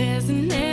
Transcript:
There's an